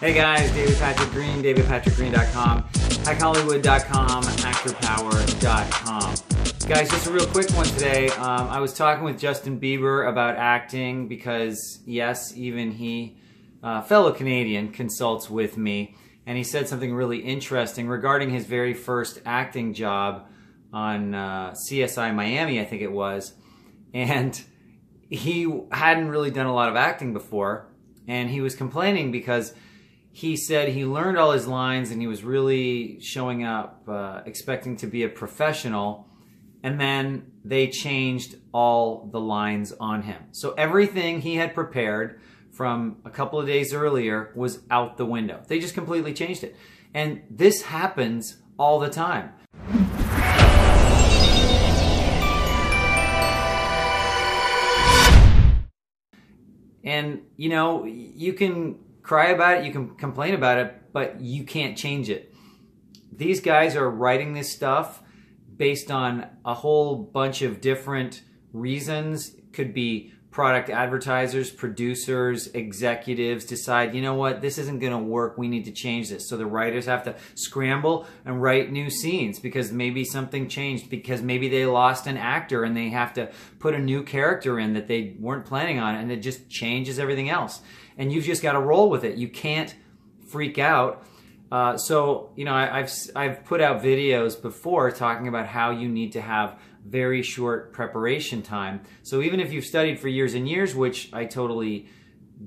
Hey guys, David Patrick Green, davidpatrickgreen.com, hackhollywood.com, actorpower.com. Guys, just a real quick one today. Um, I was talking with Justin Bieber about acting because, yes, even he, uh, fellow Canadian, consults with me, and he said something really interesting regarding his very first acting job on uh, CSI Miami, I think it was, and he hadn't really done a lot of acting before, and he was complaining because he said he learned all his lines and he was really showing up uh, expecting to be a professional. And then they changed all the lines on him. So everything he had prepared from a couple of days earlier was out the window. They just completely changed it. And this happens all the time. And you know you can cry about it, you can complain about it, but you can't change it. These guys are writing this stuff based on a whole bunch of different reasons. Could be product advertisers, producers, executives decide, you know what, this isn't going to work. We need to change this. So the writers have to scramble and write new scenes because maybe something changed, because maybe they lost an actor and they have to put a new character in that they weren't planning on, and it just changes everything else. And you've just got to roll with it. You can't freak out. Uh, so you know, I, I've I've put out videos before talking about how you need to have very short preparation time. So even if you've studied for years and years, which I totally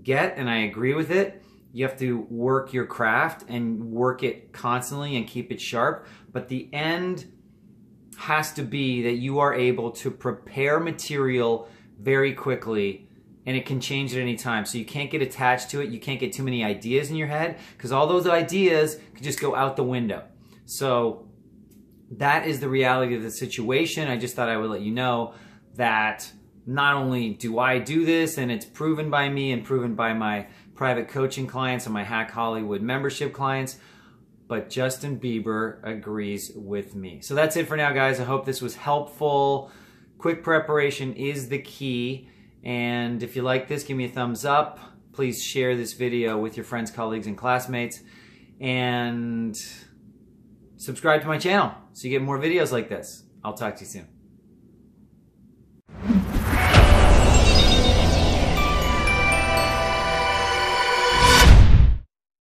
get and I agree with it, you have to work your craft and work it constantly and keep it sharp. But the end has to be that you are able to prepare material very quickly and it can change at any time. So you can't get attached to it. You can't get too many ideas in your head because all those ideas could just go out the window. So that is the reality of the situation. I just thought I would let you know that not only do I do this and it's proven by me and proven by my private coaching clients and my Hack Hollywood membership clients, but Justin Bieber agrees with me. So that's it for now, guys. I hope this was helpful. Quick preparation is the key. And if you like this, give me a thumbs up. Please share this video with your friends, colleagues, and classmates. And subscribe to my channel so you get more videos like this. I'll talk to you soon.